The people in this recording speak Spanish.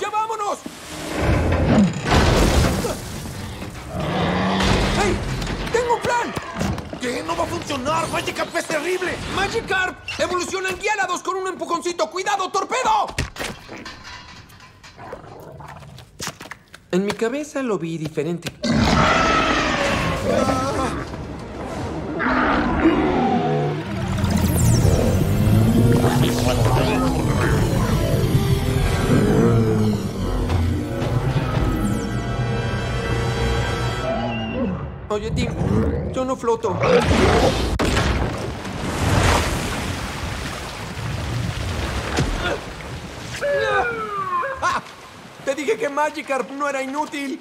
¡Ya vámonos! ¡Hey! ¡Tengo un plan! ¿Qué? ¡No va a funcionar! ¡Magikarp es terrible! ¡Magikarp! ¡Evoluciona en con un empujoncito! ¡Cuidado, torpedo! En mi cabeza lo vi diferente. Ah. Oye, Tim, yo no floto. ¡Ah! Te dije que Magikarp no era inútil.